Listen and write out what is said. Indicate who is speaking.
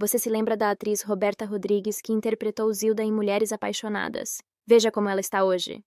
Speaker 1: Você se lembra da atriz Roberta Rodrigues que interpretou Zilda em Mulheres Apaixonadas? Veja como ela está hoje.